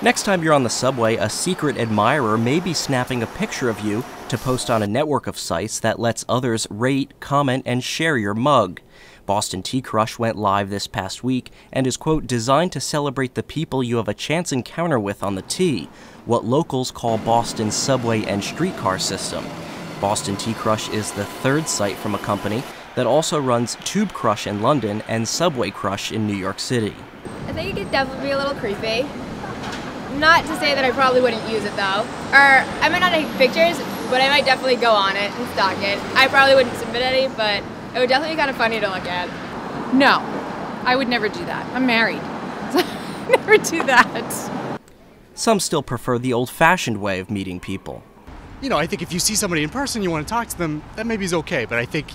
Next time you're on the subway, a secret admirer may be snapping a picture of you to post on a network of sites that lets others rate, comment, and share your mug. Boston T Crush went live this past week and is, quote, designed to celebrate the people you have a chance encounter with on the T, what locals call Boston's subway and streetcar system. Boston T Crush is the third site from a company that also runs Tube Crush in London and Subway Crush in New York City. I think it could definitely be a little creepy. Not to say that I probably wouldn't use it though. Or I might not take pictures, but I might definitely go on it and stalk it. I probably wouldn't submit any, but it would definitely be kind of funny to look at. No, I would never do that. I'm married. never do that. Some still prefer the old fashioned way of meeting people. You know, I think if you see somebody in person, you want to talk to them, that maybe is okay, but I think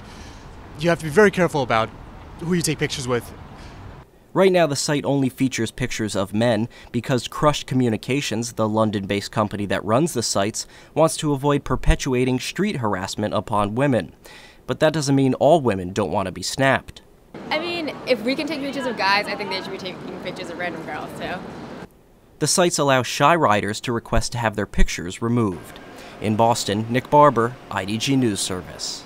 you have to be very careful about who you take pictures with Right now, the site only features pictures of men because Crushed Communications, the London based company that runs the sites, wants to avoid perpetuating street harassment upon women. But that doesn't mean all women don't want to be snapped. I mean, if we can take pictures of guys, I think they should be taking pictures of random girls too. The sites allow shy riders to request to have their pictures removed. In Boston, Nick Barber, IDG News Service.